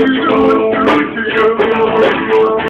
you go.